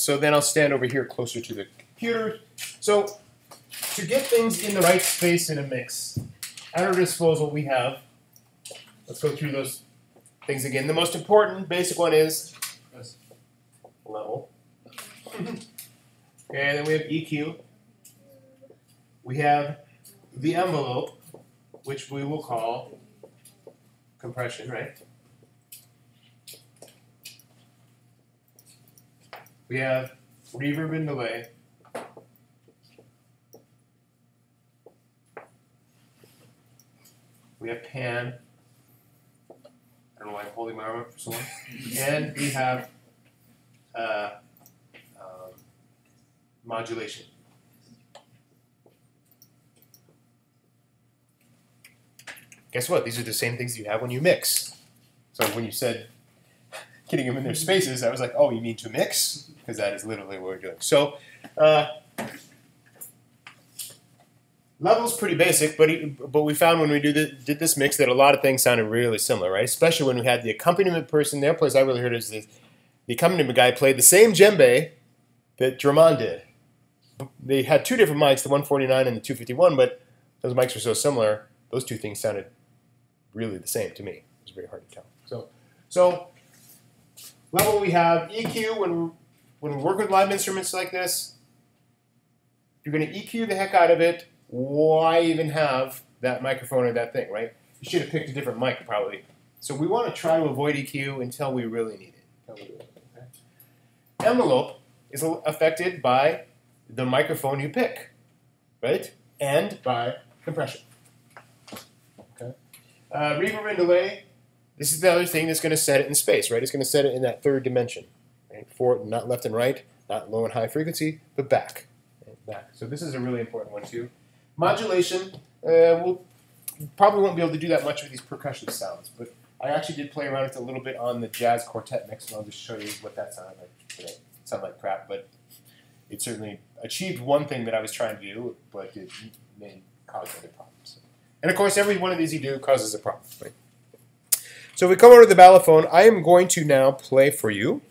So then I'll stand over here closer to the computer. So to get things in the right space in a mix, at our disposal we have, let's go through those things again. The most important basic one is level. and then we have EQ. We have the envelope, which we will call compression, right? We have reverb and delay. We have pan. I don't know why I'm holding my arm up for so long. and we have uh, um, modulation. Guess what? These are the same things you have when you mix. So when you said getting them in their spaces, I was like, oh, you mean to mix? Because that is literally what we're doing. So uh, level's pretty basic, but but we found when we do the, did this mix that a lot of things sounded really similar, right? Especially when we had the accompaniment person. Their place I really heard is the, the accompaniment guy played the same djembe that Drummond did. They had two different mics, the 149 and the 251, but those mics were so similar. Those two things sounded really the same to me. It was very hard to tell. So, so level we have EQ when when we work with live instruments like this. You're going to EQ the heck out of it. Why even have that microphone or that thing, right? You should have picked a different mic probably. So we want to try to avoid EQ until we really need it. Okay? Envelope is affected by the microphone you pick, right? And by compression. Okay. Uh, reverb and delay. This is the other thing that's going to set it in space, right? It's going to set it in that third dimension, not left and right, not low and high frequency, but back, back. So this is a really important one too. Modulation. Uh, we'll probably won't be able to do that much with these percussion sounds, but I actually did play around with it a little bit on the jazz quartet mix, and I'll just show you what that sounded like today. It sounded like crap, but it certainly achieved one thing that I was trying to do, but it may cause other problems. And of course, every one of these you do causes a problem. Right? So if we come over to the balafone, I am going to now play for you.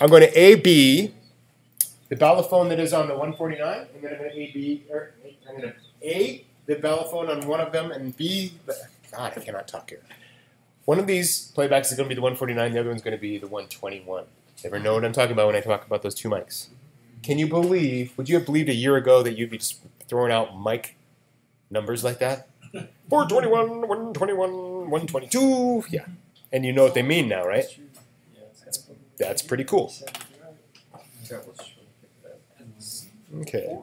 I'm going to A B the balafone that is on the 149, and then I'm going to A B. Or I'm going to A the balafone on one of them, and B. The, God, I cannot talk here. One of these playbacks is going to be the 149. The other one's going to be the 121. Ever know what I'm talking about when I talk about those two mics? Can you believe, would you have believed a year ago that you'd be just throwing out mic numbers like that? 421, 121, 122. Yeah. And you know what they mean now, right? That's, pretty cool. Okay.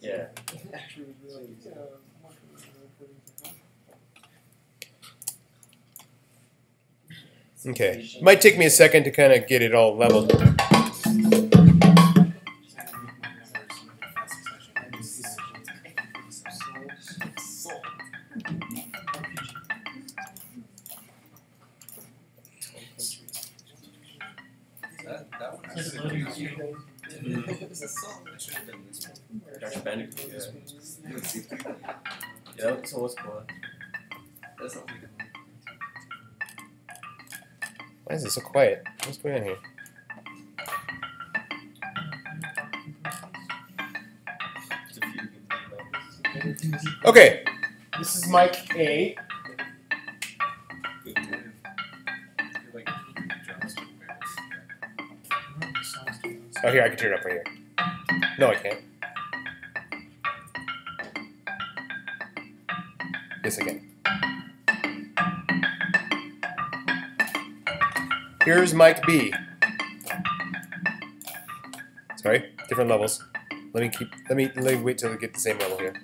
Yeah. Okay. Might take me a second to kind of get it all leveled. Yeah, so what's cool? That sounds like a Why is it so quiet? What's going on here? Just a few good things Okay. This is mic A. Good move. Like, drums to wear. Oh, here, I can turn it up right here. No, I can't. Yes, I can. Here's mic B. Sorry, different levels. Let me keep. Let me let me wait till we get the same level here.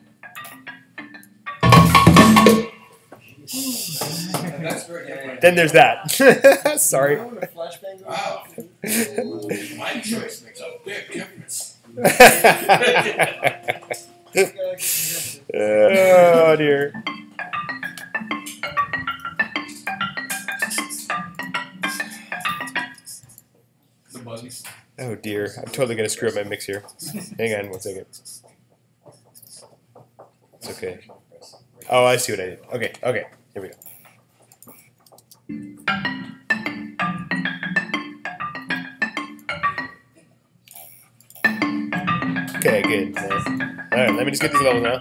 That's very different. Then there's that. Sorry. Wow. My choice makes a big difference. totally gonna screw up my mix here. Hang on one second. It's okay. Oh, I see what I did. Okay, okay. Here we go. Okay, good. All right, let me just get these levels now.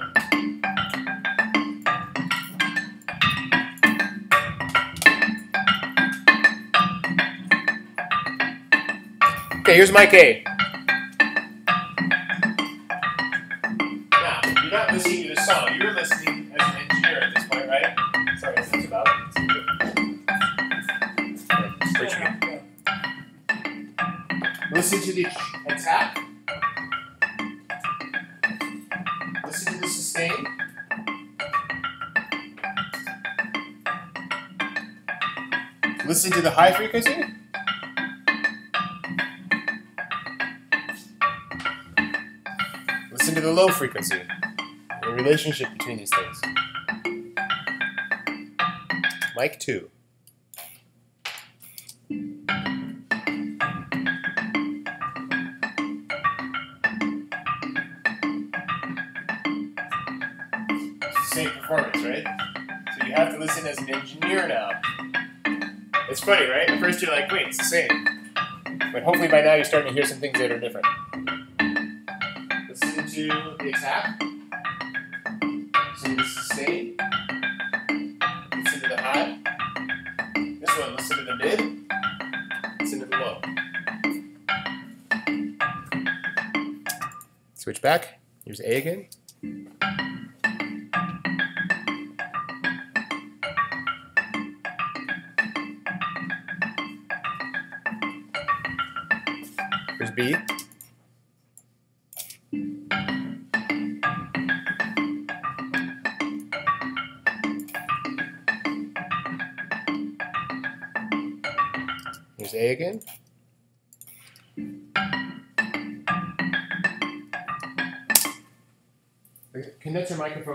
Okay, here's mic A. to the low frequency. The relationship between these things. Mic two. It's the same performance, right? So you have to listen as an engineer now. It's funny, right? At first you're like, wait, it's the same. But hopefully by now you're starting to hear some things that are different. To the attack. To the sustain. Listen to the high. This one, listen to the mid. Listen to the low. Switch back. Here's A again.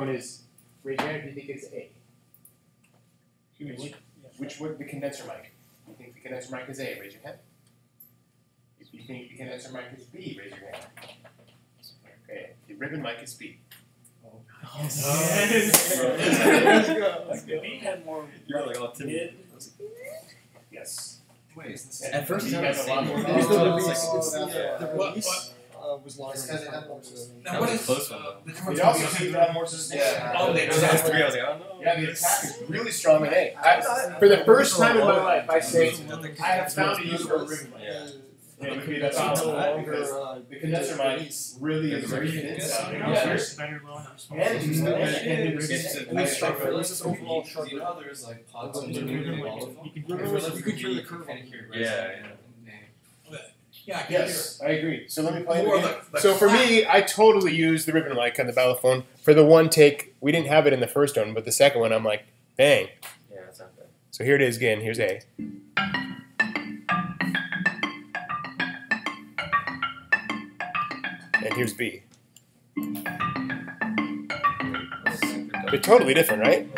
Condenser microphone is raise your hand if you think it's A. Which, which would the condenser mic? You think the condenser mic is A? Raise your hand. If you think the condenser mic is B, raise your hand. Okay, the ribbon mic is B. You're like all timid. Yes. Wait, At first, B has a lot more. Is the Oh, release, it's is the, yeah. the What- release uh, was longer It's than kinda time, apples. Now, That what was is a close one, uh, though. the It difference also between- seems to have more sustainability. Yeah. Oh, they just asked three. I was like, I don't know. Yeah, the attack is really strong in A. I, for the first time in my life, I say I have found a use for a ribbon mic. Yeah. Yeah, maybe that's It's awesome. no longer, Because uh, the condenser mic release. really is Yeah, very the thin release. sounding. Yeah. Yeah. better low and I'm small. And you can- and you can do It's this. a And it's nice sharper. sharper. It's just overall You sharper. know, there's like pods Like, on you the can- movie you all of them. can- You can- you could hear the curve on Kinda hear Yeah, resonate. Yeah, I can Yes, I agree. So let me play it again. like- like So for flat. me, I totally used the ribbon mic on the balafone for the one take. We didn't have it in the first one, but the second one, I'm like, bang. Yeah, that's not bad. So here it is again. Here's A. And here's B. They're totally different, right?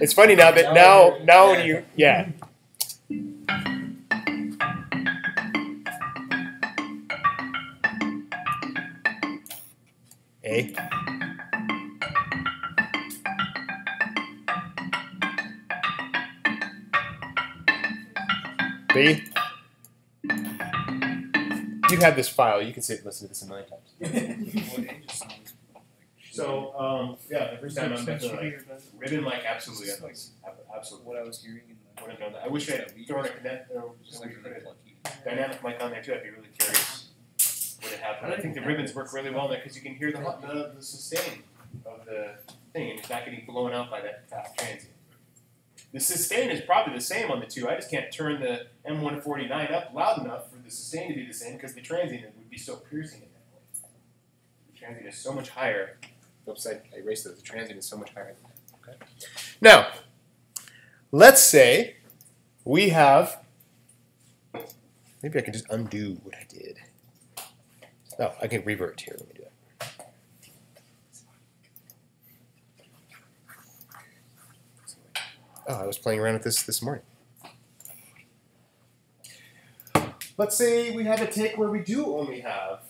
It's funny now that now now when you yeah. A. B. You have this file. You can sit and listen to this a million times. So, um, yeah, the first time I'm definitely like, ribbon mic, absolutely, I'm like, absolutely. What I was hearing in the. Would have known that. I wish I had thrown a connect, or Just like a dynamic mic on there too. I'd be really curious what had happened. I think the ribbons work really well there because you can hear the, the, the sustain of the thing, and it's not getting blown out by that fast transient. The sustain is probably the same on the two. I just can't turn the M149 up loud enough for the sustain to be the same because the transient would be so piercing at that point. The transient is so much higher. Oops, I, I erased those. The transient is so much higher. Okay. Now, let's say we have. Maybe I can just undo what I did. No, I can revert here. Let me do that. Oh, I was playing around with this this morning. Let's say we have a take where we do only have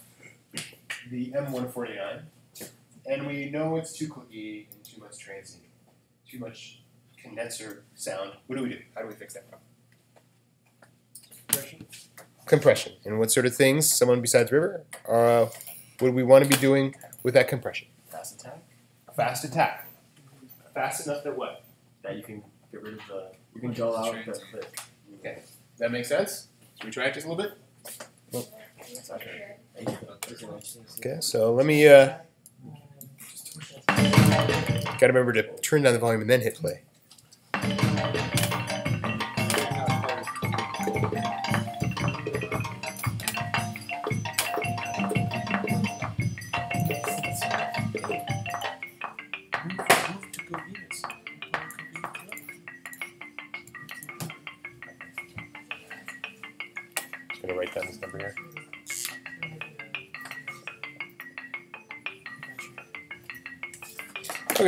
the M149, and we know it's too clicky and too much transient, too much condenser sound, what do we do? How do we fix that problem? Compression. And what sort of things, someone besides River, uh, would we want to be doing with that compression? Fast attack. Fast attack. Fast enough that what? That you can get rid of the. You can dull out the. Okay. That makes sense? Should we try it just a little bit? Okay. Okay, so let me uh gotta remember to turn down the volume and then hit play.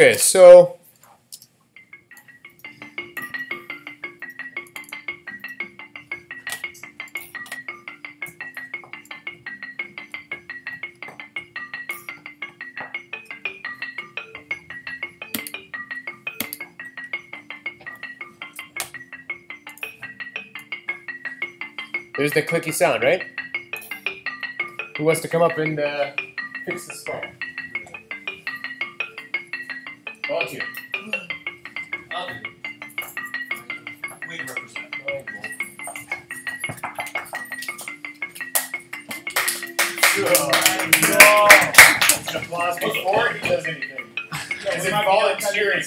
Okay, so there's the clicky sound, right? Who wants to come up and uh, fix this phone? Before he does anything. As in volunteering,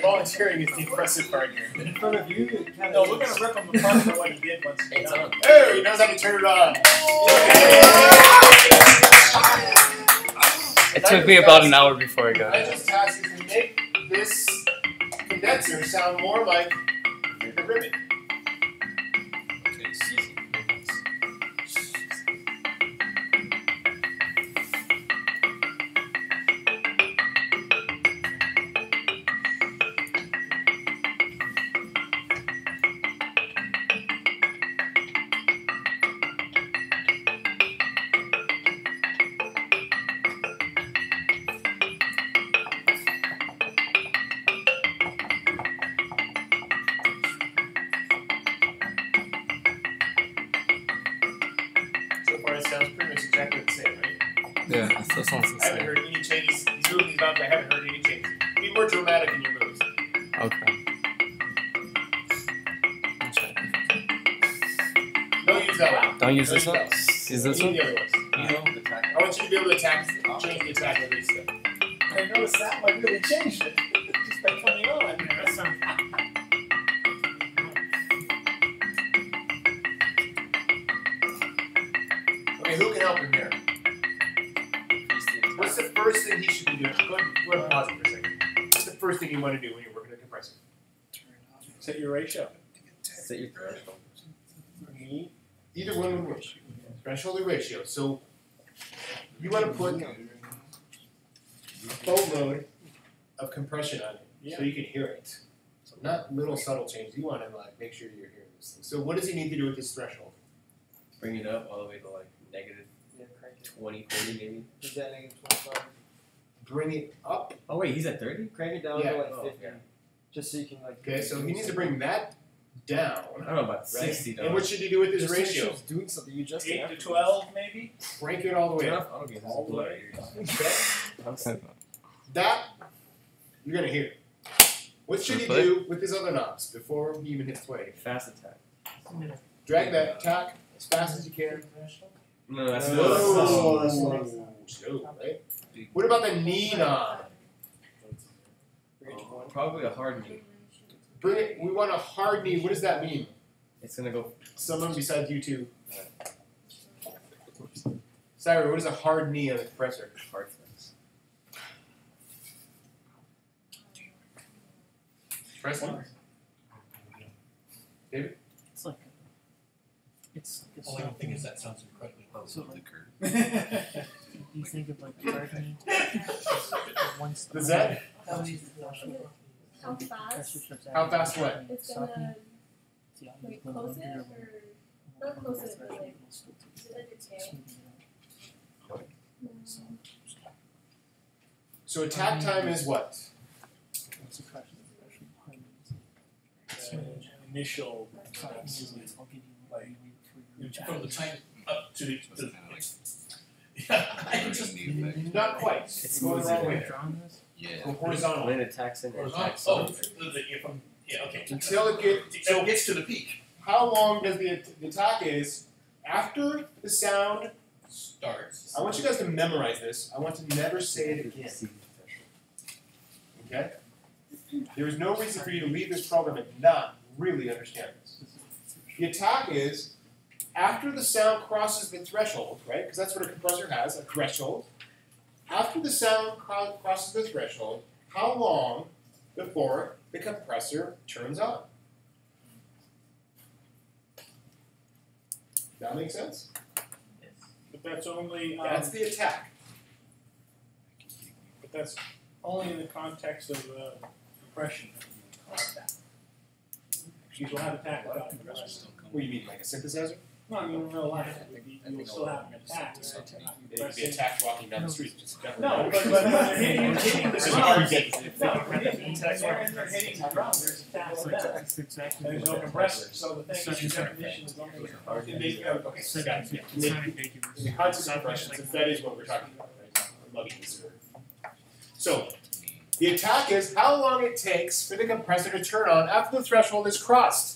volunteering is the impressive part here. In front of you, it kind No, of. we're gonna rip him apart for what he did once he It's on. Oh, he knows how to turn it on. It took me about an hour before I got I it. just tasked you to make this condenser sound more like the ribbon. That this one. Threshold or ratio. So you want to put a boatload of compression on it so you can hear it. So not little subtle changes. You want to like make sure you're hearing this thing. So what does he need to do with this threshold? Bring it up all the way to like negative Yeah, crank it. 20, 30 maybe. Put that negative 25. Bring it up. Oh wait, he's at 30? Crank it down Yeah. to like Oh, 50. yeah. Just so you can like. Okay, so he needs to bring that down. I don't know about 60 though. And what should he do with his Just ratio? sure doing something. You just Eight to twelve, maybe. Crank it all the way Enough? up. I don't get All the way. Okay? That you're gonna hear. What should he do with his other knobs before he even hits play? Fast attack. Drag that attack as fast as you can. No, that's No, slow. that's slow. Whoa, slow, right? What about the knee knob? Oh, probably a hard knee. Bring it. We want a hard knee. What does that mean? It's gonna go. Someone besides you two. Cyrus, what is a hard knee on a compressor? Hard flex. Press one. It's like it's like a Only sound thing thing. is that sounds incredibly close So to the like- curve. You think of like gardening. one style. Does that? Oh, How easy the actual How pressure fast How fast what? it's gonna the like close it or not close it, but like it's is it like a tank? Mm, So attack time is what? a fraction of the pressure behind it. initial class. Like, you from the time up to the, to yeah, I just Not quite. It's going the wrong way. Yeah. Go horizontal. When it attacks in, it horizontal. attacks Oh, on. the, the, if I'm- yeah, okay. Until it gets So it gets to the peak. how long does the, the attack is after the sound Starts. I want you guys to memorize this. I want to never say it again. Okay? There is no reason for you to leave this program and not really understand this. The attack is after the sound crosses the threshold, right? Because that's what a compressor has, a threshold. After the sound crosses the threshold, how long before the compressor turns on? That makes sense? But that's only, um, That's the attack. but that's only in the context of, uh, compression. You will have attack without compression. What do you mean, like a synthesizer? No, I mean, in real life, you you will still have an attack. It could be attacked walking down the street. Just No, but, but when they're hitting, hitting the This drum, hard to get. no, they're hitting, when they're hitting the drum, there's attack with that. That's exactly There's no compressor, so the thing is, your definition is only. They- oh, Okay, so got it. Yeah, it's not ambiguous. The concept of compression, since that is what we're talking about, right? I'm lugging this through. So, the attack is how long it takes for the compressor to turn on after the threshold is crossed.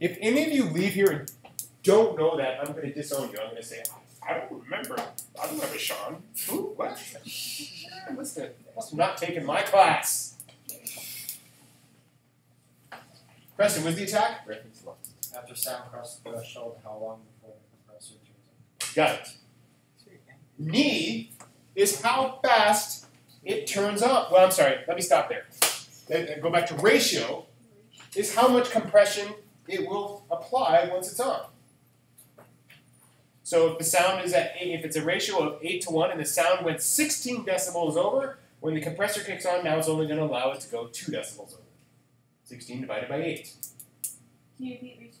If any of you leave here and don't know that, I'm going to disown you. I'm going to say, I don't remember. I don't remember Sean. Who? What? Yeah, must have, must have not taken my class. Preston, was the attack? After sound crosses the threshold, how long before the compressor turns on? Got it. Knee is how fast it turns up. Well, I'm sorry. Let me stop there. Then Go back to ratio. Is how much compression it will apply once it's on. So if the sound is at eight, if it's a ratio of eight to one, and the sound went 16 decibels over, when the compressor kicks on, now it's only going to allow it to go two decibels over. 16 divided by eight. Can you repeat ratio?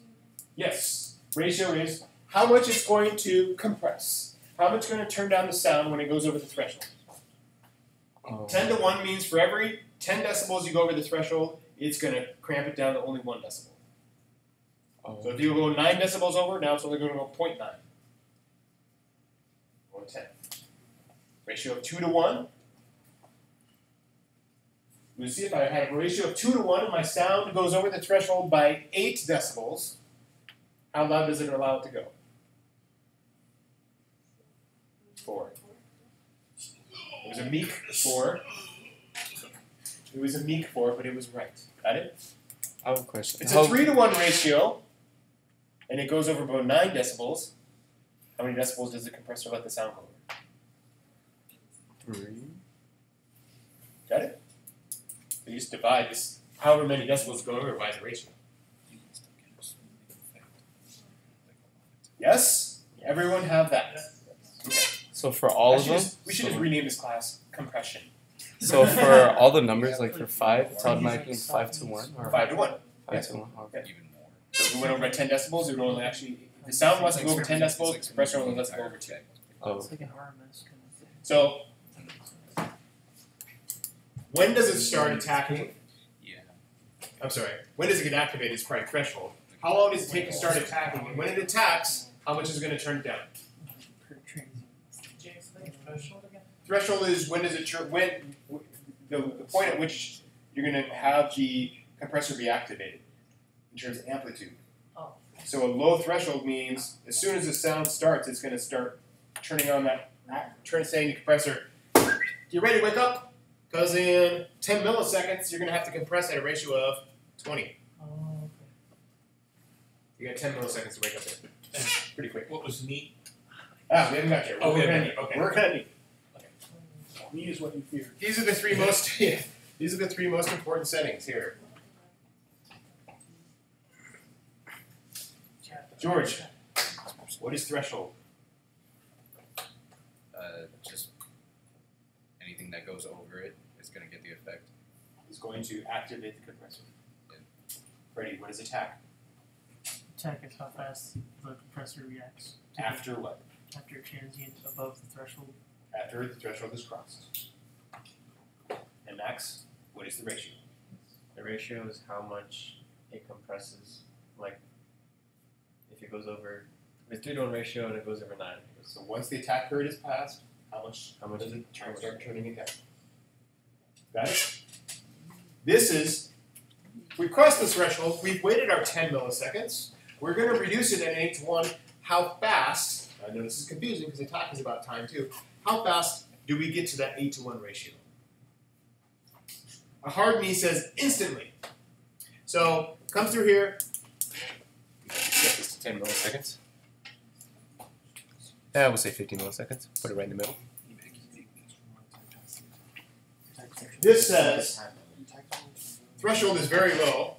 Yes. Ratio is how much it's going to compress. How much it's going to turn down the sound when it goes over the threshold. Oh. 10 to 1 means for every 10 decibels you go over the threshold, it's going to cramp it down to only 1 decibel. Oh. So if you go 9 decibels over, now it's only going to go 0.9. Or 10. Ratio of 2 to 1. You see if I have a ratio of 2 to 1 and my sound goes over the threshold by 8 decibels, how loud does it allow it to go? 4. It was a meek 4. It was a meek 4, but it was right. Got it? I have a question. It's a 3 to 1 ratio, and it goes over about 9 decibels. How many decibels does the compressor let the sound go over? Three. Got it? So you just divide this, however many decibels go over by the ratio. Yes? Everyone have that? Okay. So for all I of should them, just- we should just so, rename this class compression. so for all the numbers, like for five, it's automatically five to one or 5 to 1. five to one. Okay. Even more. So if we went over by 10 decibels, it would only actually, if the sound wants to go over 10 decibels, the compressor only lets it go over 2. Oh. It's like an RMS kind of thing. So, when does it start attacking? Yeah. I'm sorry. When does it get activated? It's probably threshold. How long does it take to start attacking? And when it attacks, how much is it going to turn it down? Per transient. Threshold is when does it turn? When the, the point at which you're going to have the compressor be activated in terms of amplitude. Oh. So a low threshold means as soon as the sound starts, it's going to start turning on that, turn saying the compressor, "You ready to wake up?" Because in 10 milliseconds, you're going to have to compress at a ratio of 20. Oh, You got 10 milliseconds to wake up there. Pretty quick. What was neat, Ah, we haven't got there. Oh, We're we gonna haven't. Okay. We're gonna need. is what you feared. These are the three most. Yeah, these are the three most important settings here. George, what is threshold? Uh, just anything that goes over it is gonna get the effect. Is going to activate the compressor. Freddie, what is attack? Attack is how fast the compressor reacts to the- After what? after transient above the threshold. After the threshold is crossed. And max, what is the ratio? The ratio is how much it compresses. Like, if it goes over, if it's three to one ratio and it goes over nine, So once the attack period is passed, how much how much does it turn, start turning again? Got it? This is, we crossed the threshold, we've waited our 10 milliseconds. We're going to reduce it at 8 to 1. How fast, I know this is confusing because attack is about time too. How fast do we get to that 8 to 1 ratio? A hard knee says instantly. So come through here. Set this to 10 milliseconds. Uh, we'll say 15 milliseconds. Put it right in the middle. This says threshold is very low.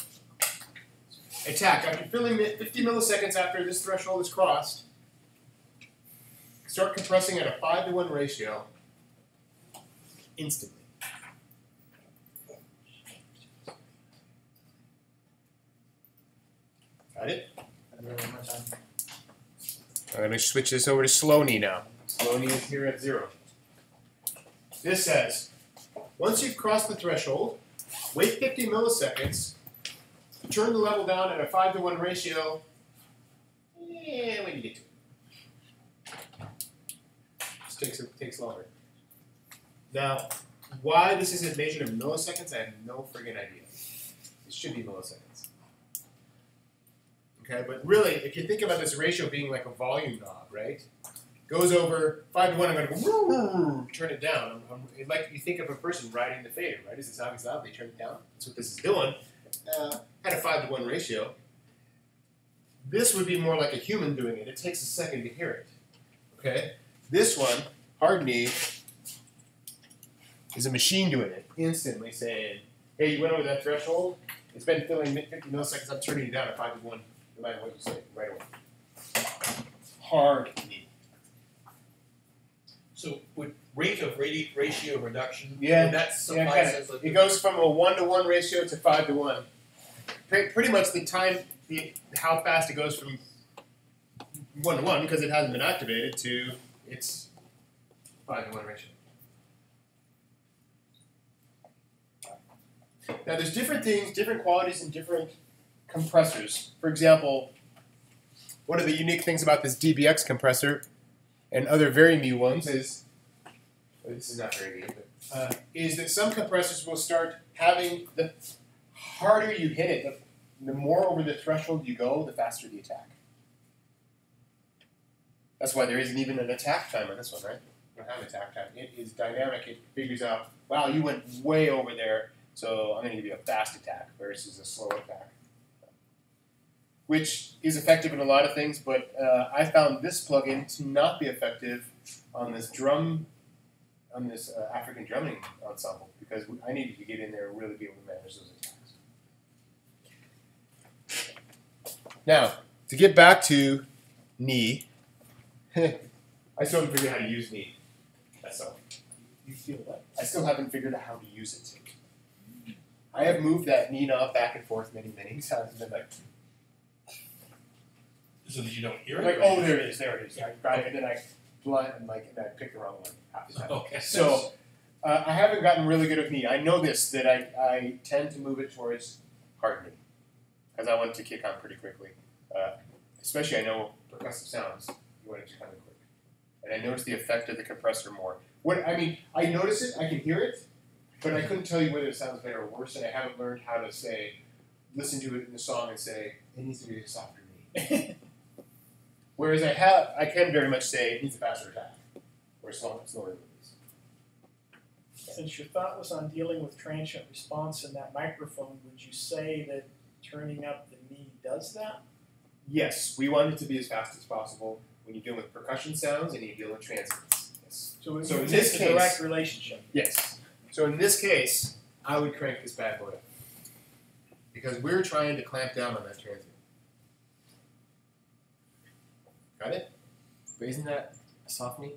Attack. After filling 50 milliseconds after this threshold is crossed, start compressing at a 5 to 1 ratio instantly. Got it? I'm going to switch this over to slow knee now. Slow knee is here at zero. This says, once you've crossed the threshold, wait 50 milliseconds, turn the level down at a 5 to 1 ratio, yeah, when you get to it. This takes, it takes longer. Now, why this isn't measured in milliseconds, I have no friggin' idea. It should be milliseconds. Okay, but really, if you think about this ratio being like a volume knob, right? Goes over five to one, I'm go woo, woo, woo, turn it down. I'm, I'm, like you think of a person riding the fader, right? The sound goes out, they turn it down. That's what this is doing. Uh, at a five to one ratio. This would be more like a human doing it. It takes a second to hear it. Okay? This one, hard knee, is a machine doing it instantly saying, hey, you went over that threshold. It's been filling 50 milliseconds. I'm turning you down at 5 to 1, no matter what you say, right away. Hard knee. So would rate of radi- ratio reduction, Yeah. that Yeah, kinda. as like It goes from a 1 to 1 ratio to 5 to 1. Pre- Pretty much the time, the, how fast it goes from 1 to 1, because it hasn't been activated, to its 5 to 1 ratio. Now, there's different things, different qualities, and different compressors. For example, one of the unique things about this DBX compressor and other very new ones is well, this is not very new, but uh, is that some compressors will start having the harder you hit it, the, the more over the threshold you go, the faster the attack. That's why there isn't even an attack time on this one, right? We don't have attack time. It is dynamic. It figures out, wow, you went way over there, so I'm going to give you a fast attack versus a slow attack. Which is effective in a lot of things, but uh, I found this plugin to not be effective on this drum, on this uh, African drumming ensemble because I needed to get in there and really be able to manage those attacks. Now, to get back to knee, I still haven't figured out how to use knee. That's all. You feel that? I still haven't figured out how to use it. I have moved that knee knob back and forth many, many times and been like, so that you don't hear it? like, oh, there it is, there it is. I it and then I blind and like and I pick the wrong one half the time. Okay. So uh, I haven't gotten really good at me. I know this that I, I tend to move it towards hard knee because I want it to kick on pretty quickly. Uh, especially I know percussive sounds. You want it to come in quick, and I notice the effect of the compressor more. What I mean, I notice it, I can hear it, but I couldn't tell you whether it sounds better or worse, and I haven't learned how to say, listen to it in the song and say it needs to be a softer knee. Whereas I have, I can very much say it needs a faster attack, or slower, slower release. Since your thought was on dealing with transient response in that microphone, would you say that turning up the knee does that? Yes, we want it to be as fast as possible when you deal with percussion sounds and you deal with transients. Yes. So So in this a case- direct relationship. Yes. So in this case, I would crank this bad boy up. Because we're trying to clamp down on that transient. Got it? But isn't that a soft knee?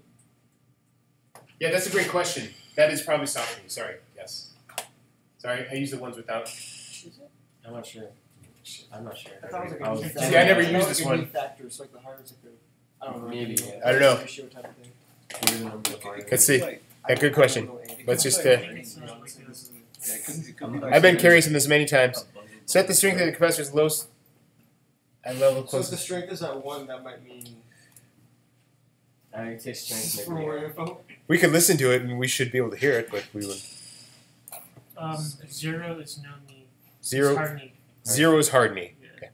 Yeah, that's a great question. That is probably softening. Sorry. Yes. Sorry, I use the ones without. Is it? I'm not sure. I'm not sure. I thought it was like I a was- See, I never factor. used I this thought it was one. a knee factor, so like the higher it's like a, I don't know. Maybe, yeah. I don't know. Type of thing. Maybe the number of hard Let's see. Like, Yeah, good question. I don't know, Andy. Let's It's just, like- uh, I think it's not like a Yeah, it could, it could be I've been curious in this many times. Set the strength of the compressor's low s- at level So if the strength is at one, that might mean I take strength for more info. We could listen to it and we should be able to hear it, but we would. Um, zero is no knee. Zero, hard knee. zero is hard knee. Yeah.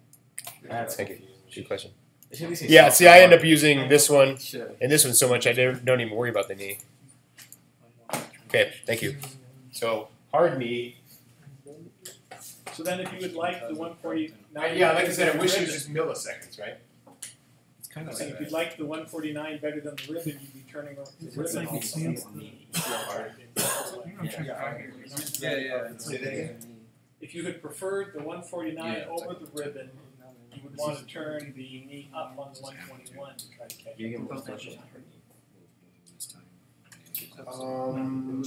That's Thank you. Good question. It should be say Yeah, see, I end up using this one and this one so much I don't don't even worry about the knee. Okay, thank you. So hard knee. So then if you would like the one forty nine. Yeah, like I said, I wish it was just milliseconds, right? It's kind of So if you'd like the one forty nine better than the ribbon, you'd be turning over the It's ribbon. like it's. Yeah, yeah. It's like- If you had preferred the one forty nine Yeah. over the ribbon, you would want to turn the knee up on the one twenty one to try to catch You it. get more Because that's pressure. just hard. Um,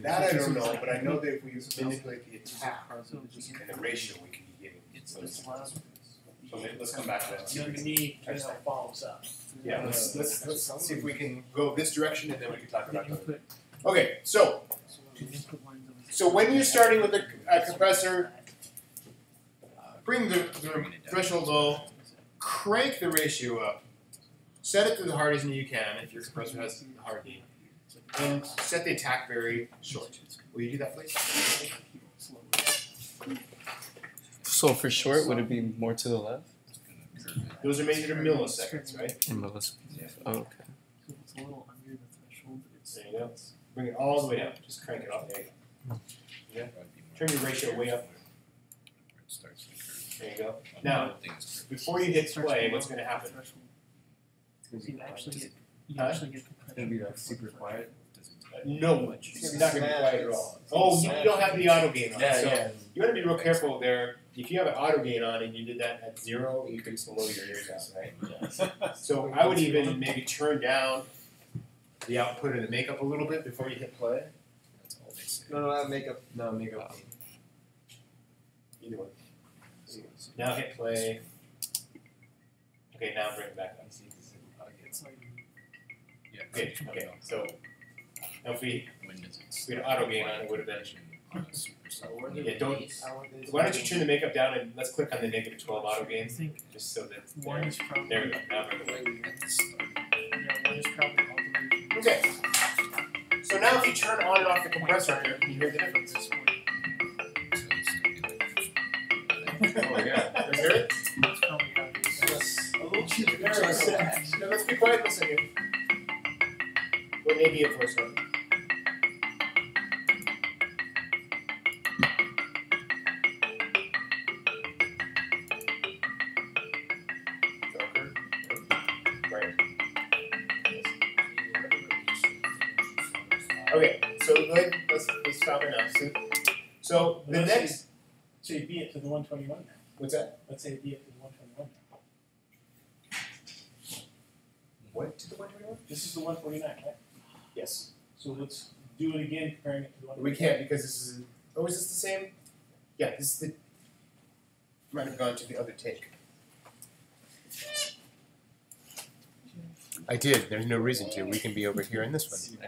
that I don't know, but I know that if we manipulate the attack So it's just- and the ratio we can be getting. It's loud. So maybe let's come back to that. The knee kind of follows up. Yeah, let's, let's, let's see if we can go this direction and then we can talk about that. Okay, so, the input lines of the- so when you're starting with a, a compressor, bring the, the threshold low, crank the ratio up, set it to the hardest knee you can if your compressor has a hard knee, and set the attack very short. Will you do that, please? So for short, would it be more to the left? Those are measured in milliseconds, right? In milliseconds. Oh, okay. It's a little under the threshold. There you go. Bring it all the way up. Just crank it up. There you go. Yeah. Turn your ratio way up. There you go. Now, before you hit starts play, what's going to happen? It's gonna be you actually get, you actually get It's gonna be like super quiet. No, it's not going to be quiet at all. Oh, you don't have the auto gain on. Yeah, so yeah. You want to be real careful there. If you have an auto gain on and you did that at zero, you could blow your ears out, right? So I would even maybe turn down the output of the makeup a little bit before you hit play. No, no, that makeup. No, make up. Either one. Now hit play. Okay, now bring it back up. Okay, okay, so now if we, if we had auto gain on, it would have been, yeah, don't, why don't you turn the makeup down and let's click on the negative twelve auto gain, just so that, one there, is probably. there we go, now bring it away. Yeah, one is probably the. Okay. So now if you turn on and off the compressor here, can you hear the difference? Oh, yeah. Can you hear it? That's probably how it is. A little too Now let's be quiet for a second. Well, maybe it for a second. 121 now. What's that? Let's say be up to the 121. What to the 121? This is the 149, right? Yes. So let's do it again, comparing it to the 121. We can't because this is. Oh, is this the same? Yeah, this is the. Might have gone to the other take. I did. There's no reason to. We can be over here in this one.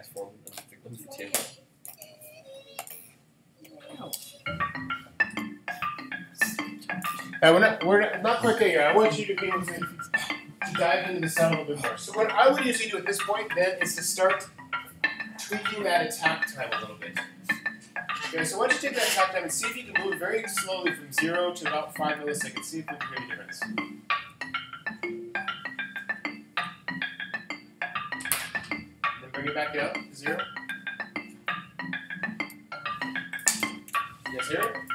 We're not. We're not, quite there yet. I want you to be able to, dive into the sound a little bit more. So what I would usually do at this point then is to start tweaking that attack time a little bit. Okay, so why don't you take that attack time and see if you can move very slowly from zero to about five milliseconds. See if we can hear the difference. Then bring it back up to zero. Hear it?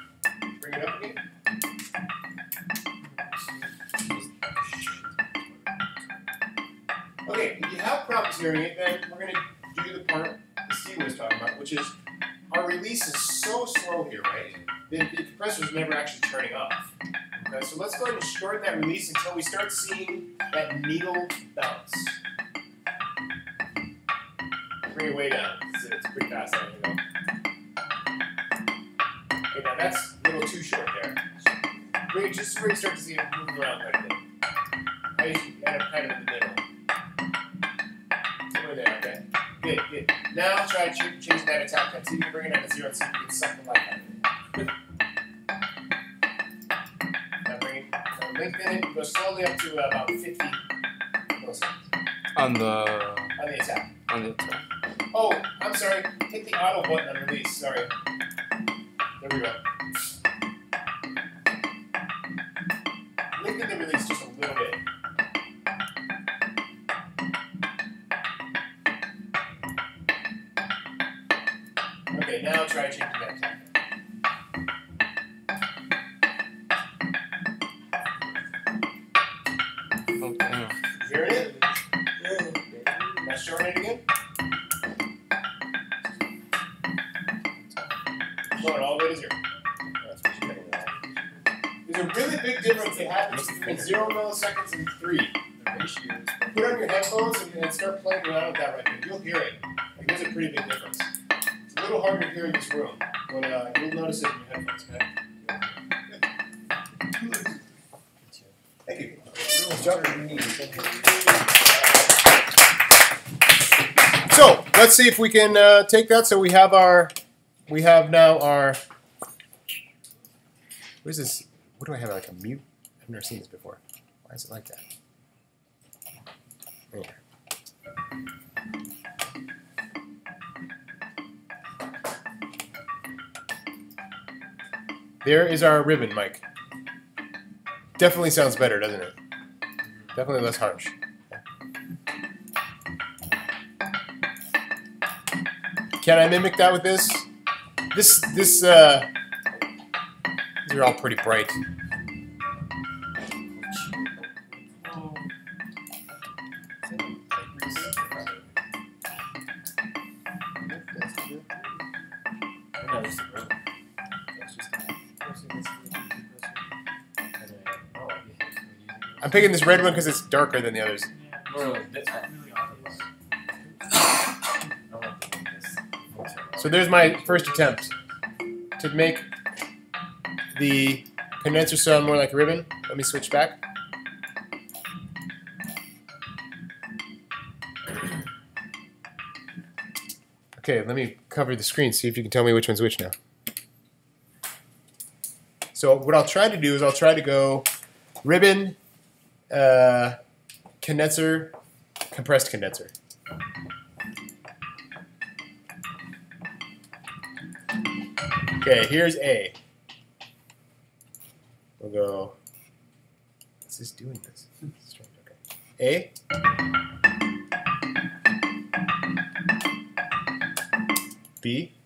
It, then we're going to do the part that Steve was talking about, which is our release is so slow here, right? The, the compressor's never actually turning off. Okay, so let's go ahead and shorten that release until we start seeing that needle bounce. Bring it way down. It's, it's pretty fast. There you go. Okay, now that's a little too short there. Bring it just where you start to see it move around quite a let's see if we can uh, take that. So we have our, we have now our. What is this? What do I have? Like a mute? I've never seen this before. Why is it like that? There. There is our ribbon, mic. Definitely sounds better, doesn't it? Definitely less harsh. Can I mimic that with this? This this uh these are all pretty bright. I'm picking this red one because it's darker than the others. So there's my first attempt to make the condenser sound more like a ribbon. Let me switch back. Okay, let me cover the screen, see if you can tell me which one's which now. So what I'll try to do is I'll try to go ribbon, uh, condenser, compressed condenser. Okay, here's A. We'll go. What's this doing this? Strange. Okay. A. B.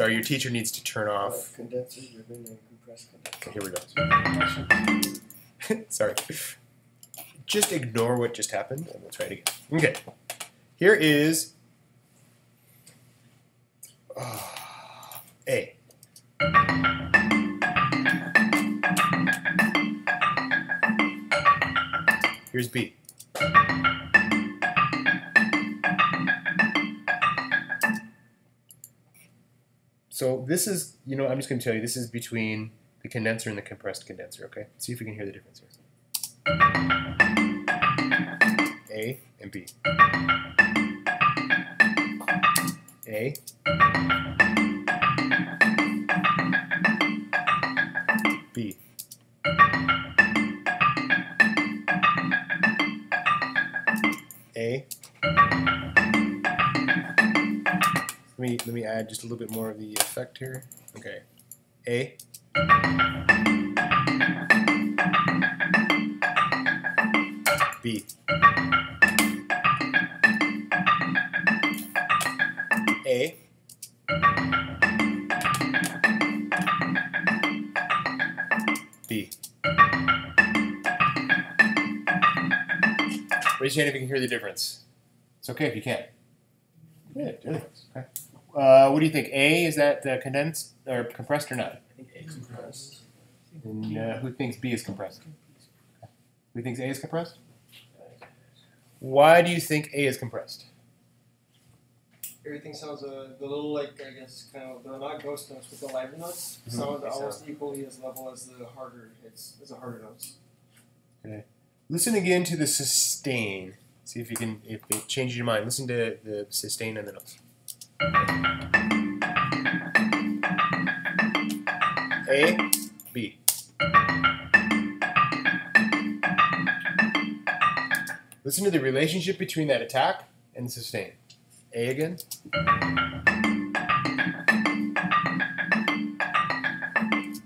Sorry, your teacher needs to turn off. Condenser, ribbon, and compressed condenser. Okay, here we go. Sorry. Just ignore what just happened and we'll try it again. Okay. Here is ah, A. Here's B. So this is, you know, I'm just going to tell you, this is between the condenser and the compressed condenser, okay? See if we can hear the difference here. A and B. A. B. me add just a little bit more of the effect here. Okay. A. B. A. B. Raise your hand if you can hear the difference. It's okay if you can't. Yeah, do it. Okay. Uh, what do you think? A is that uh, condensed or compressed or not? I think A compressed. And uh, who thinks B is compressed? Who thinks A is compressed? Why do you think A is compressed? Everything sounds uh, the little like I guess kind of they're not ghost notes, but the lighter notes Mhm. sound almost equally as level as the harder hits, as the harder notes. Okay. Listen again to the sustain. See if you can if it changes your mind. Listen to the sustain and the notes. A, B. Listen to the relationship between that attack and sustain. A again.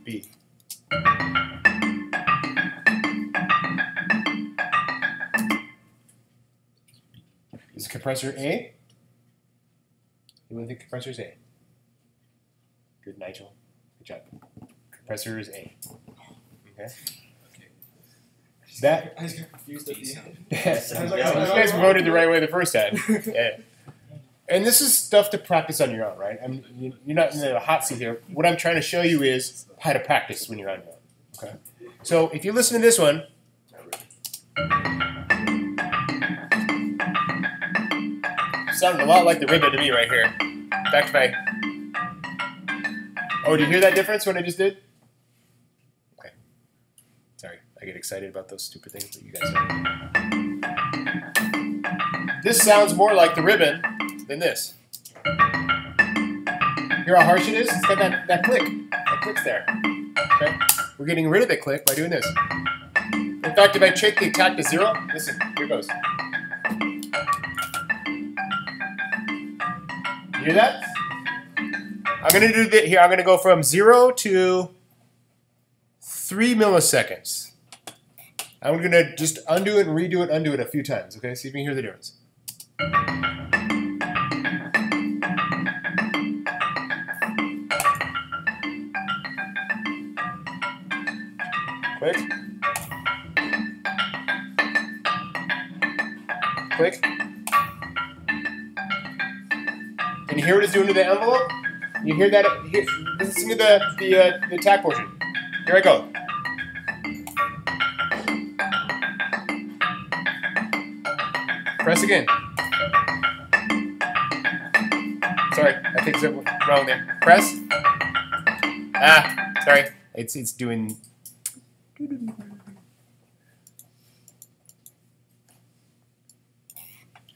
B. Is compressor A? Anyone think compressor is A? Good, Nigel. Good job. Compressor is A. Okay. That I just got confused at the end. Yes, I was you like, I don't guys know. voted the right way the first time. Yeah. And this is stuff to practice on your own, right? I'm, you- you're not in the hot seat here. What I'm trying to show you is how to practice when you're on your own. Okay. So if you listen to this one, sounded a lot like the ribbon to me right here. Back to my. Oh, do you hear that difference? What I just did? Okay. Sorry, I get excited about those stupid things, but you guys. This sounds more like the ribbon than this. Hear how harsh it is? It's got that, that click. That click's there. Okay? We're getting rid of the click by doing this. In fact, if I check the attack to zero, listen, here goes. You hear that? I'm gonna do that here. I'm gonna go from zero to three milliseconds. I'm gonna just undo it and redo it, undo it a few times. Okay, see if you can hear the difference. Click. Click. You hear what it's doing to the envelope? You hear that? Listen to the the, uh, the attack portion. Here I go. Press again. Sorry, I think something wrong there. Press. Ah, sorry. It's it's doing.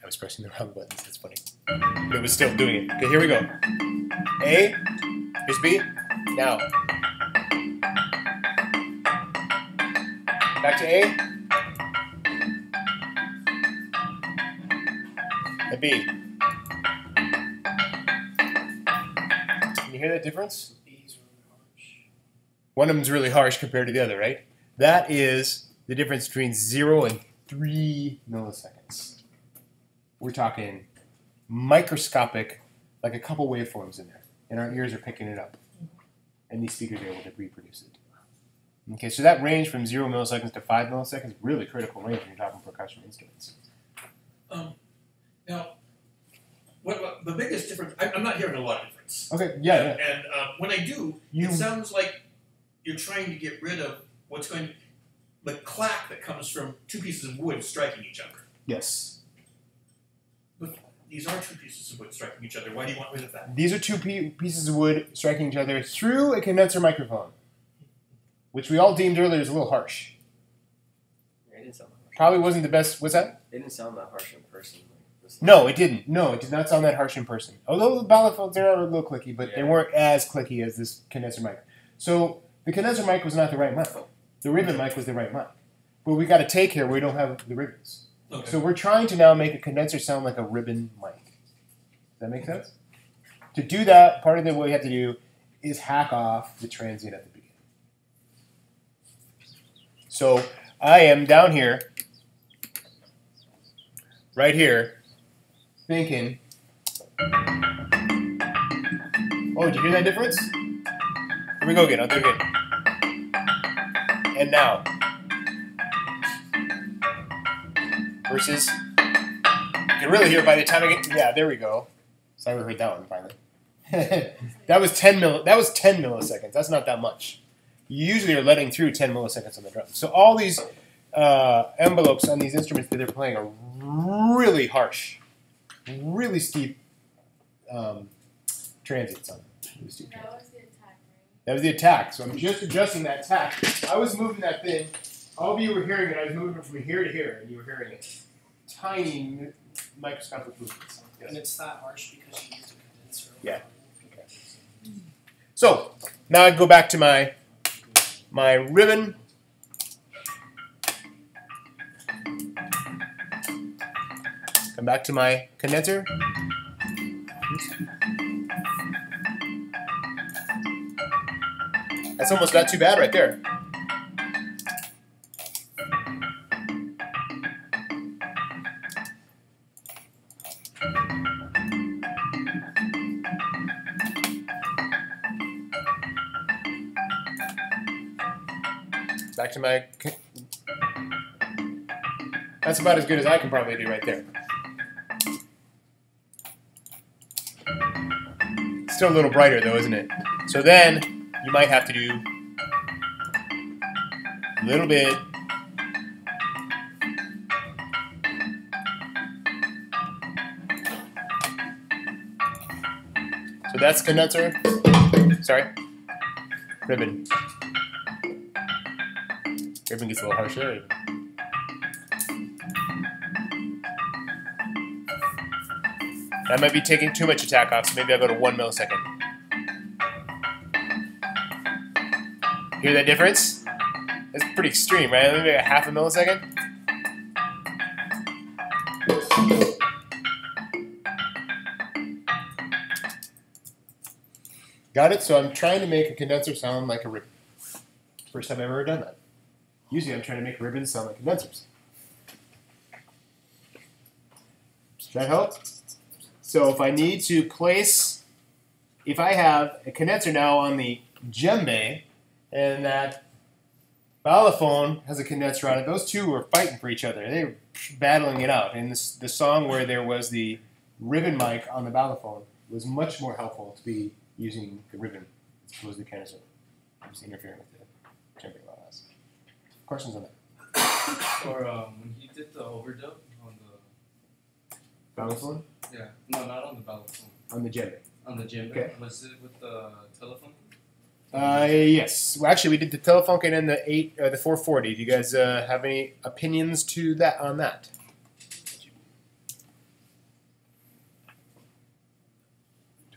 I was pressing the wrong buttons. That's funny. But it was still doing it. Okay, here we go. A. Here's B. Now. Back to A. And B. Can you hear that difference? One of them's really harsh compared to the other, right? That is the difference between zero and three milliseconds. We're talking microscopic, like a couple waveforms in there, and our ears are picking it up, and these speakers are able to reproduce it. Okay, so that range from zero milliseconds to five milliseconds, really critical range when you're talking percussion instruments. Um, now, what, the biggest difference? I, I'm not hearing a lot of difference. Okay, yeah, yeah. And uh, when I do, You it sounds like you're trying to get rid of what's going, the clack that comes from two pieces of wood striking each other. yes. These are two pieces of wood striking each other. Why do you want rid of that? These are two pe- pieces of wood striking each other through a condenser microphone, which we all deemed earlier is a little harsh. It didn't sound harsh. Probably wasn't the best. What's that? It didn't sound that harsh in person. Like. No, it didn't. No, it did not sound that harsh in person. Although the balafones are a little clicky, but they weren't as clicky as this condenser mic. So the condenser mic was not the right mic. The ribbon mic was the right mic. But we got a take here where we don't have the ribbons. Okay. So we're trying to now make a condenser sound like a ribbon mic. Does that make sense? To do that, part of the what we have to do is hack off the transient at the beginning. So I am down here, right here, thinking, oh, did you hear that difference? Here we go again. I'll do it again. And now. Versus. You can really hear by the time I get to, yeah, there we go. So I heard that one finally. that was 10 mil, that was 10 milliseconds. That's not that much. You usually are letting through 10 milliseconds on the drum. So all these uh, envelopes on these instruments that they're playing are really harsh, really steep um, transients on it. Really steep That was the attack, right? That was the attack. So I'm just adjusting that attack. I was moving that thing. All of you were hearing it. I was moving it from here to here, and you were hearing it. Tiny microscopic movements. And it's that harsh because you used a condenser. Yeah. So now I go back to my my ribbon. Come back to my condenser. That's almost not too bad right there. To my. That's about as good as I can probably do right there. Still a little brighter though, isn't it? So then you might have to do a little bit. So that's condenser. Sorry. Ribbon. Ribbon gets a little harsher. That might be taking too much attack off, so maybe I'll go to one millisecond. Hear that difference? That's pretty extreme, right? Maybe a half a millisecond? Got it? So I'm trying to make a condenser sound like a ribbon. First time I've ever done that. Usually I'm trying to make ribbons sound like condensers. Does that help? So if I need to place, if I have a condenser now on the djembe, and that balafone has a condenser on it, those two were fighting for each other. They were battling it out. And this, the song where there was the ribbon mic on the balafone was much more helpful to be using the ribbon as opposed to the condenser. I'm just interfering with the djembe a lot less. Questions on that? Or um, when he did the overdub on the Balafone yeah no not on the balafone on the gym. on the gym Okay. was it with the telephone? Uh, yes. Well, actually, we did the Telefunken and the eight, uh, the 440. Do you guys uh, have any opinions to that on that?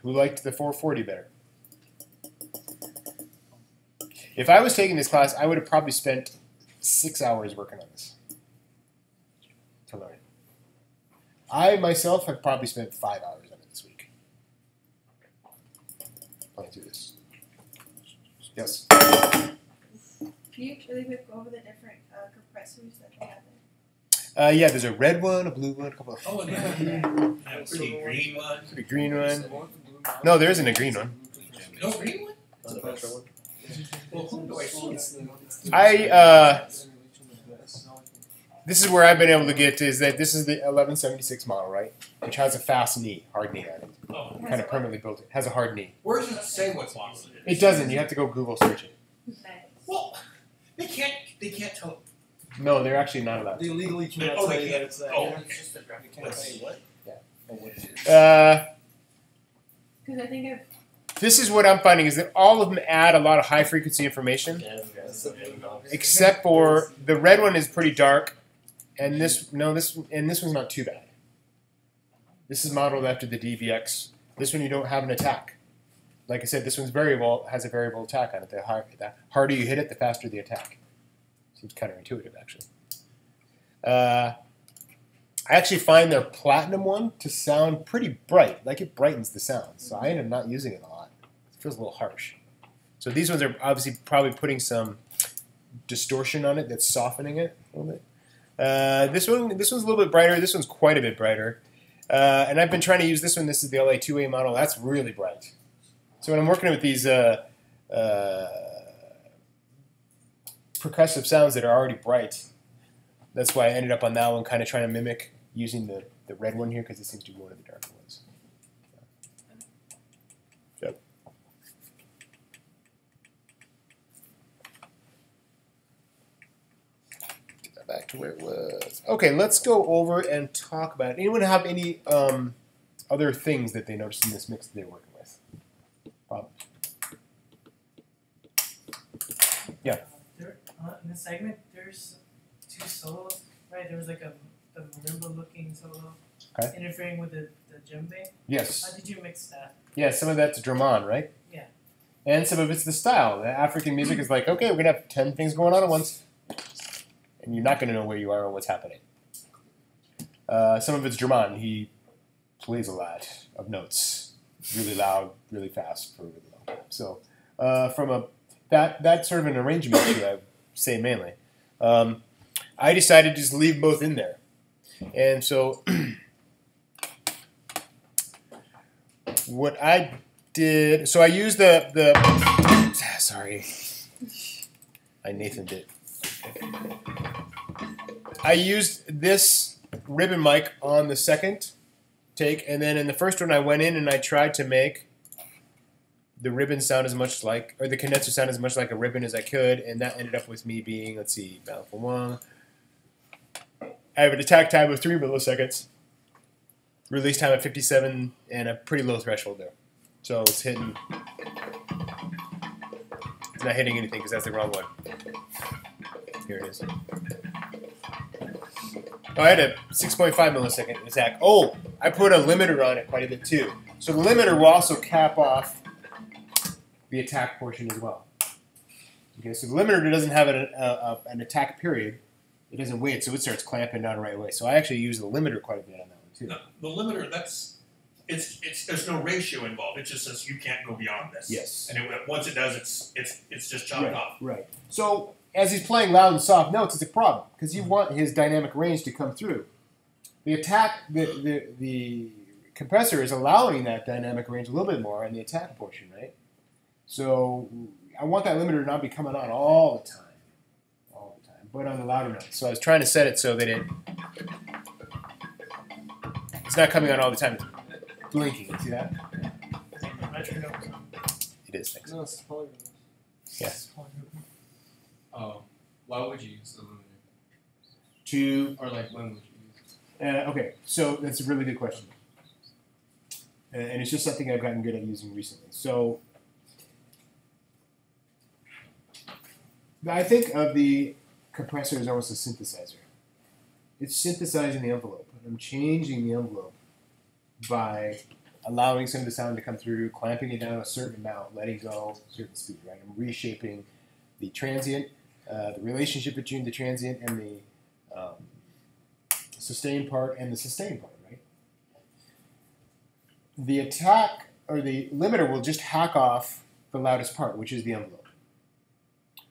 Who liked the 440 better? If I was taking this class, I would have probably spent six hours working on this to learn it. I myself have probably spent five hours on it this week. Playing through this. Yes. Can you really quick go over the different uh, compressors that they have? Uh, yeah, there's a red one, a blue one, a couple of Oh, and then that pretty green one. a green one. No, there isn't a green one. No green one? On the metro one. Well, who do I uh, this is where I've been able to get is that this is the 1176 model, right? Which has a fast knee, hard knee on it. Oh, Kind of permanently built it. Has a hard knee. where does it say what model it is? It doesn't. You have to go Google search it. Well, they can't. They can't tell. No, they're actually not allowed. They legally cannot Oh, tell they you that can't. it's that. Oh, yeah. it's just a graphic. They can't say what? Yeah. Oh, what is it? Uh, Because I think if this is what I'm finding is that all of them add a lot of high frequency information, Yeah, that's the main one. except for the red one is pretty dark, and this no this and this one's not too bad. This is modeled after the DBX. This one you don't have an attack. Like I said, this one's variable has a variable attack on it. The, high, the harder you hit it, the faster the attack. Seems counterintuitive, actually. Uh, I actually find their platinum one to sound pretty bright. Like it brightens the sound, so I end up not using. It feels a little harsh. So these ones are obviously probably putting some distortion on it that's softening it a little bit. Uh, this one, this one's a little bit brighter. This one's quite a bit brighter. Uh, and I've been trying to use this one. This is the LA2A model. That's really bright. So when I'm working with these uh, uh, percussive sounds that are already bright, that's why I ended up on that one, kind of trying to mimic using the, the red one here because it seems to be one of the darker ones. Yep. Take that back. To where it was. Okay, let's go over and talk about. It. Anyone have any um, other things that they noticed in this mix that they're working with? Bob. Yeah. There, uh, in this segment, there's two solos, right? There was like a, a marimba-looking solo Okay. interfering with the, the djembe. Yes. How did you mix that? Yeah, some of that's Drummond, right? Yeah. And some of it's the style. The African music is like, okay, we're gonna have ten things going on at once, and you're not gonna know where you are or what's happening. Uh, some of it's Drummond. He plays a lot of notes, really loud, really fast for really long time. So, uh, from a that that sort of an arrangement I say mainly. Um, I decided to just leave both in there, and so what I did, so I used the the. Sorry, I Nathaned it. I used this ribbon mic on the second take, and then in the first one, I went in and I tried to make the ribbon sound as much like, or the condenser sound as much like a ribbon as I could, and that ended up with me being, let's see, balafone One. I have an attack time of three milliseconds release time at 57 and a pretty low threshold there. So it's hitting. It's not hitting anything because that's the wrong one. Here it is. Oh, I had a 6.5 millisecond attack. Oh, I put a limiter on it quite a bit too. So the limiter will also cap off the attack portion as well. Okay, so the limiter doesn't have an, a, a, an attack period. It doesn't wait, so it starts clamping down right away. So I actually use the limiter quite a bit on that one too. The, the limiter, that's, it's, it's, there's no ratio involved, it just says you can't go beyond this. Yes. And it, once it does, it's, it's, it's just chopped right, off. Right. So as he's playing loud and soft notes, it's a problem because you want his dynamic range to come through. The attack, the, the the compressor is allowing that dynamic range a little bit more in the attack portion, right? So I want that limiter to not be coming on all the time, all the time, but on the louder notes. So I was trying to set it so that it it's not coming on all the time. It's blinking. You see that? The metronome sound. It is. Thanks. No, it's probably Yeah. Oh, why would you use the limiter? To Or like when would you use it? Uh, okay, so that's a really good question. Uh, and it's just something I've gotten good at using recently. So I think of the compressor as almost a synthesizer. It's synthesizing the envelope. I'm changing the envelope by allowing some of the sound to come through, clamping it down a certain amount, letting go a certain speed, right? I'm reshaping the transient, uh, the relationship between the transient and the um, sustain part and the sustain part, right? The attack or the limiter will just hack off the loudest part, which is the envelope.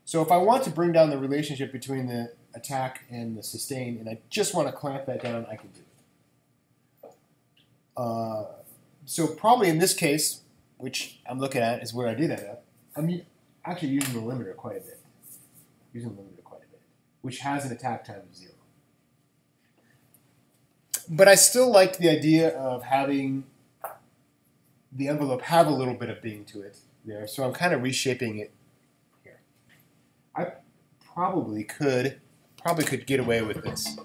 So if I want to bring down the relationship between the attack and the sustain, and I just want to clamp that down, I can do it. Uh, so probably in this case, which I'm looking at is where I do that at, I'm actually using the limiter quite a bit. Using limiter quite a bit, which has an attack time of zero. But I still liked the idea of having the envelope have a little bit of being to it there, so I'm kind of reshaping it here. I probably could, probably could get away with this.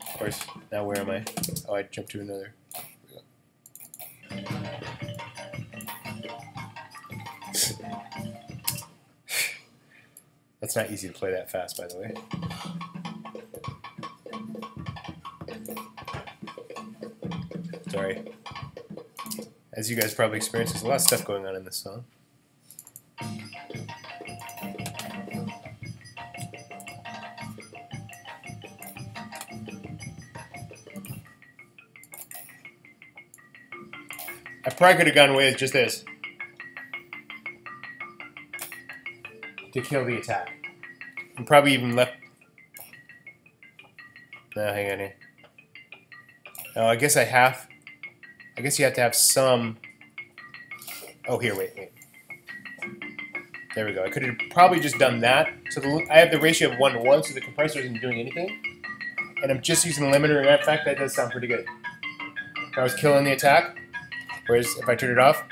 Of course, now where am I? Oh, I jumped to another. That's not easy to play that fast, by the way. Sorry. As you guys probably experienced, there's a lot of stuff going on in this song. I probably could have gone away with just this. To kill the attack. And probably even left. No, hang on here. Oh, I guess I have. I guess you have to have some. Oh, here, wait, wait. There we go. I could have probably just done that. So the, I have the ratio of one to one, so the compressor isn't doing anything, and I'm just using the limiter. And in fact, that does sound pretty good. I was killing the attack, whereas if I turn it off,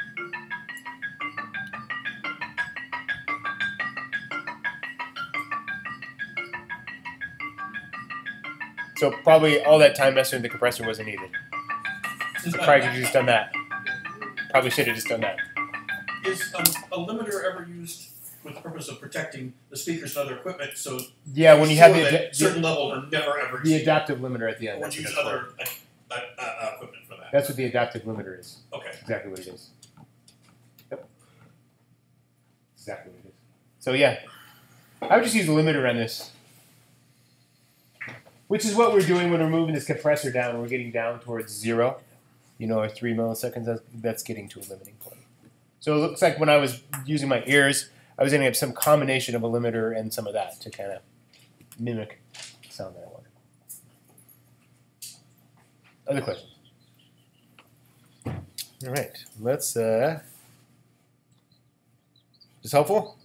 probably all that time messing with the compressor wasn't needed. Is, Probably could have just done that. Probably should have just done that. is um, a limiter ever used with the purpose of protecting the speakers and other equipment so Yeah, when you have the, ensure that adap- certain level are never ever the, the adaptive limiter at the end. Or That's use other uh, uh, uh, equipment for that. that's what the adaptive limiter is. Okay. Exactly what it is. Yep. Exactly what it is. So yeah, I would just use a limiter on this. Which is what we're doing when we're moving this compressor down. We're getting down towards zero. You know, our three milliseconds, that's, that's getting to a limiting point. So it looks like when I was using my ears, I was ending up some combination of a limiter and some of that to kind of mimic sound that I wanted. Other questions? All right, let's. Uh, is this helpful?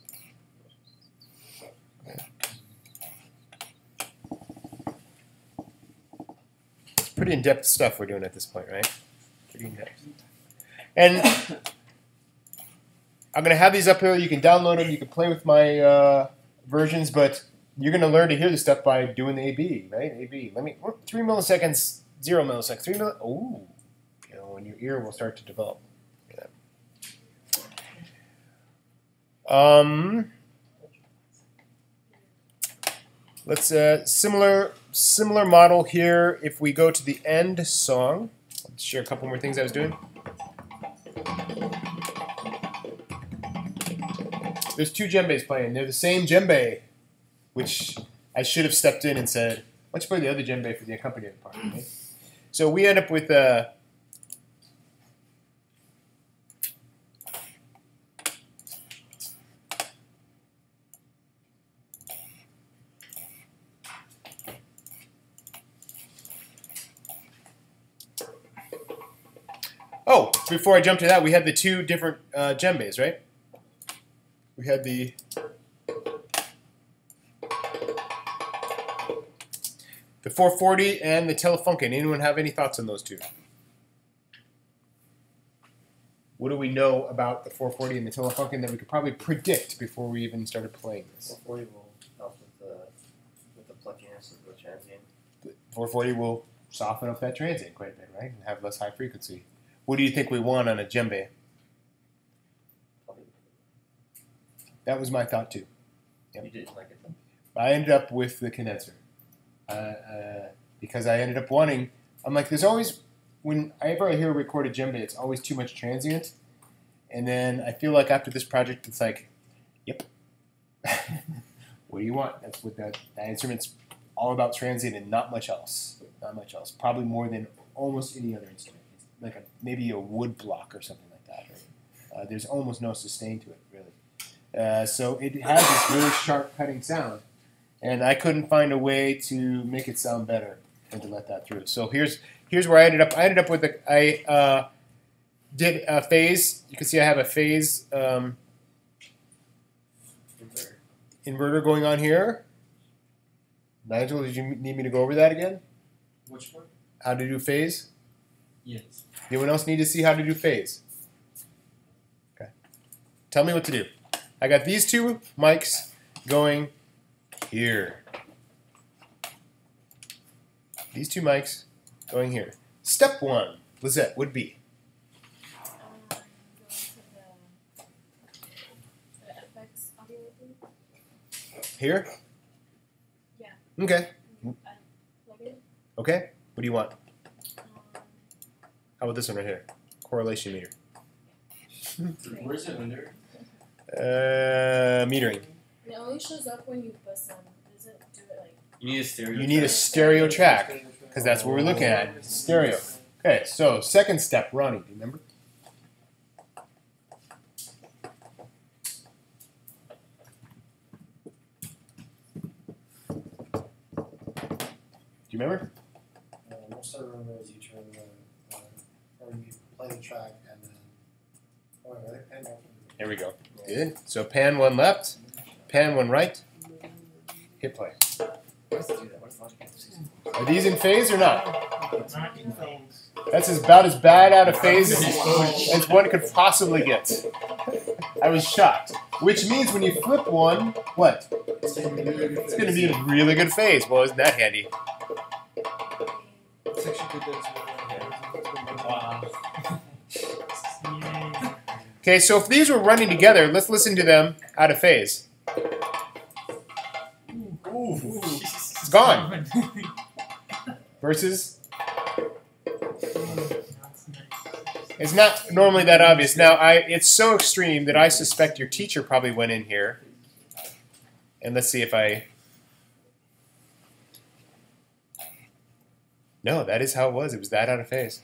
Pretty in-depth stuff we're doing at this point, right? Pretty in-depth. And I'm gonna have these up here. You can download them. You can play with my uh, versions, but you're gonna learn to hear this stuff by doing the AB, right? AB. Let me three milliseconds, zero milliseconds, three mil. Ooh, you know, when your ear will start to develop. Um, let's uh, similar similar model here. If we go to the end song, let's share a couple more things I was doing. There's two djembes playing. They're the same djembe, which I should have stepped in and said, "Why don't play the other djembe for the accompaniment part?" Right? So we end up with uh, Oh, before I jump to that, we had the two different uh, djembes, right? We had the the 440 and the Telefunken. Anyone have any thoughts on those two? What do we know about the 440 and the Telefunken that we could probably predict before we even started playing this? 440 will help with the with the pluckiness of the transient. The 440 will soften up that transient quite a bit, right? And have less high frequency. What do you think we want on a djembe? That was my thought too. Yep. you didn't like it. I ended up with the condenser uh, uh, because I ended up wanting. I'm like, there's always whenever I ever hear a recorded djembe, it's always too much transient, and then I feel like after this project, it's like, yep. what do you want? That's what that that instrument's all about transient and not much else. Not much else. Probably more than almost any other instrument. Like a maybe a wood block or something like that. Right? Uh, there's almost no sustain to it, really. Uh, so it has this really sharp cutting sound, and I couldn't find a way to make it sound better than to let that through. So here's here's where I ended up. I ended up with a I uh, did a phase. You can see I have a phase um, Inverter. inverter going on here. Nigel, did you need me to go over that again? Which one? How to do phase? Yes. Anyone else need to see how to do phase? Okay. Tell me what to do. I got these two mics going here. These two mics going here. Step one, Lizette, would be go to the, the FX audio thing. here. Yeah. Okay. Uh, it. Okay. What do you want? How about this one right here? Correlation meter. Where's it under? Uh, metering. it only shows up when you bust them. Does it do it like? You need a stereo. You need a stereo track because that's what we're looking at. Stereo. Okay. So second step, Ronnie. Do you remember? Do you remember? Uh, most I remember is you turn the, uh, or you play the track and then, oh, really? And. Here we go. Good. So pan one left, pan one right. Hit play. What's do that? What's logic? Are these in phase or not? That's as about as bad out of phase as one could possibly get. I was shocked. Which means when you flip one, what? It's going to be in a really good phase. Well, isn't that handy? Wow. Okay, so if these were running together, let's listen to them out of phase. It's gone. Versus, it's not normally that obvious. Now, I it's so extreme that I suspect your teacher probably went in here. And let's see if I. No, that is how it was. It was that out of phase.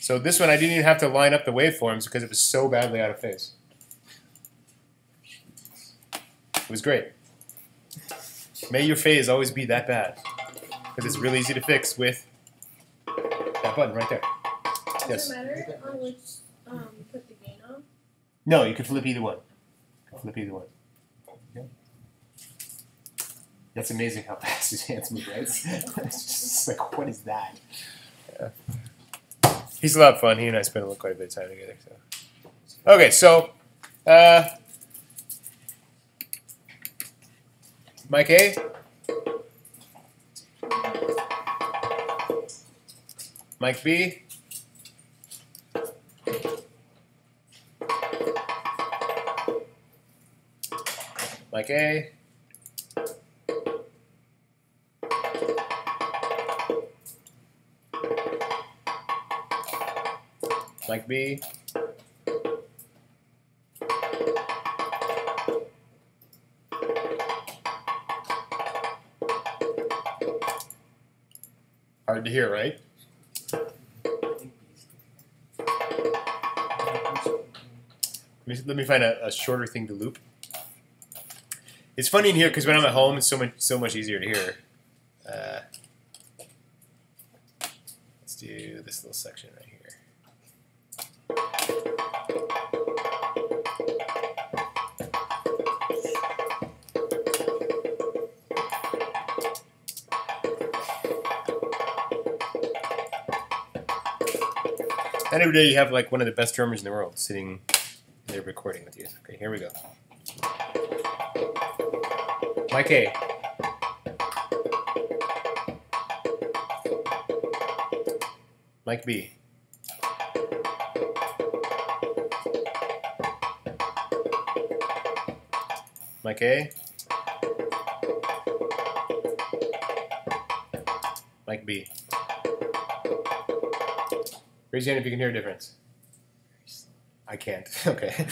So this one, I didn't even have to line up the waveforms because it was so badly out of phase. It was great. May your phase always be that bad. Because it's really easy to fix with that button right there. Does Yes. it matter on which um put the gain on? No, you can flip either one. Flip either one. Okay. That's amazing how fast his hands move, right? It's, it's just like, what is that? Yeah. He's a lot of fun. He and I spend quite a bit of time together. So. Okay, so uh, Mic A. Mic B. Mic A. Mic B. Hard to hear, right? Let me, let me find a, a shorter thing to loop. It's funny in here because when I'm at home, it's so much so much easier to hear. Every day you have like one of the best drummers in the world sitting there recording with you. Okay, here we go. Mic A. Mic B. Mic A. Mic B. Raise your hand if you can hear a difference. I can't. Okay.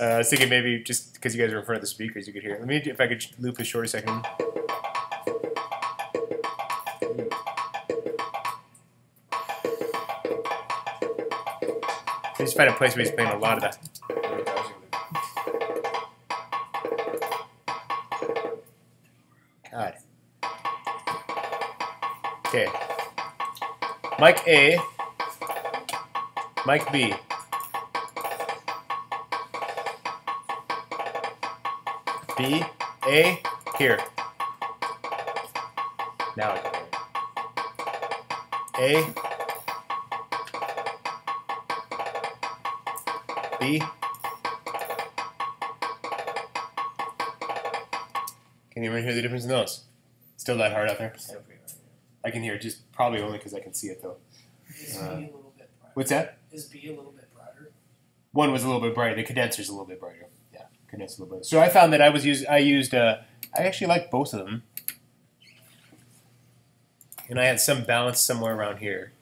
uh, I was thinking maybe just because you guys are in front of the speakers, you could hear. Let me if I could loop this short a second. I just find a place where he's playing a lot of that. Mic A. Mic B. B. A. Here. Now I it. A. B. Can you even hear the difference in those? Still that hard out there? I can hear it, just probably only because I can see it though. Is Uh, B a little bit brighter? What's that? Is B a little bit brighter? One was a little bit brighter. The condenser's a little bit brighter. Yeah, condenser a little bit. So I found that I was use I used uh, I actually like both of them, and I had some balance somewhere around here,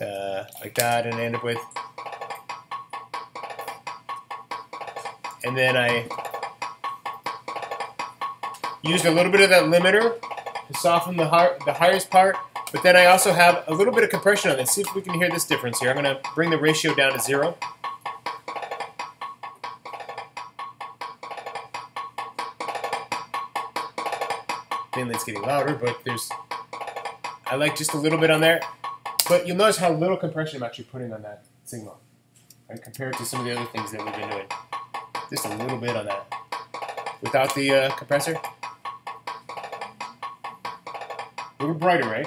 uh, like that, and I ended up with, and then I used a little bit of that limiter to soften the har- the highest part. But then I also have a little bit of compression on it. See if we can hear this difference here. I'm going to bring the ratio down to zero. Mainly it's getting louder, but there's, I like just a little bit on there. But you'll notice how little compression I'm actually putting on that signal, right? Compared to some of the other things that we've been doing. Just a little bit on that. Without the uh, compressor. A little brighter, right?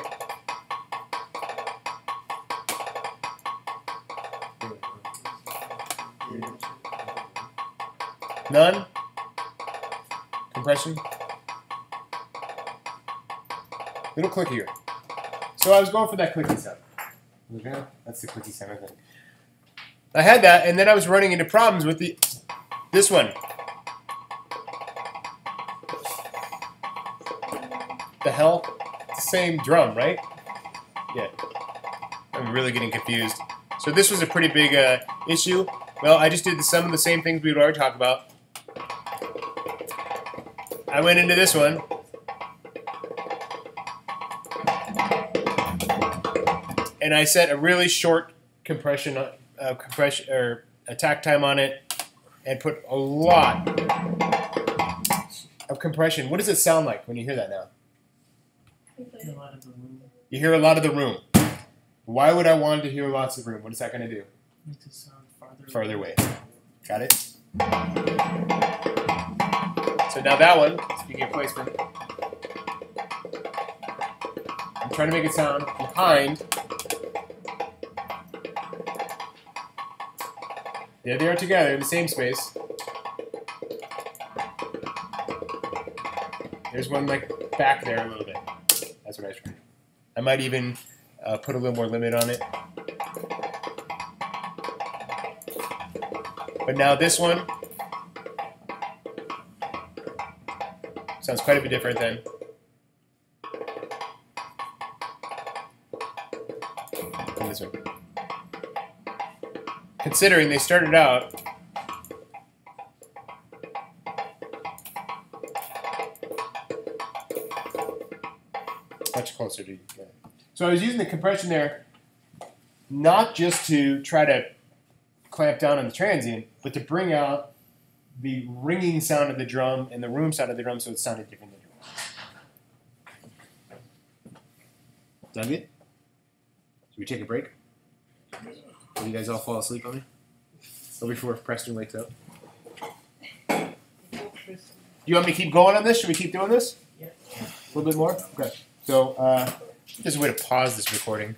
None? Compression? Little clickier. So I was going for that clicky sound. Okay, that's the clicky sound, I think. I had that, and then I was running into problems with the this one. The hell? Same drum, right? Yeah. I'm really getting confused. So this was a pretty big uh, issue. Well, I just did some of the same things we would already talked about. I went into this one. And I set a really short compression, uh, compression or attack time on it, and put a lot of compression. What does it sound like when you hear that now? A lot of the room You hear a lot of the room. Why would I want to hear lots of room? What is that going to do? makes it sound farther. Farther away. Got it? So now that one, speaking of placement, I'm trying to make it sound behind. There they are together in the same space. There's one like back there a little bit. That's what I was trying. I might even uh, put a little more limit on it. But now this one sounds quite a bit different than. this one. Considering they started out. So I was using the compression there, not just to try to clamp down on the transient, but to bring out the ringing sound of the drum and the room sound of the drum so it sounded different than yours. Sound good? Should we take a break? Will you guys all fall asleep on me? Or before Preston wakes up? Do you want me to keep going on this? Should we keep doing this? Yeah. A little bit more? Okay. So, uh, there's a way to pause this recording.